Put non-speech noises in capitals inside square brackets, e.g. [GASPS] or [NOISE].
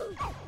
[GASPS] Oh!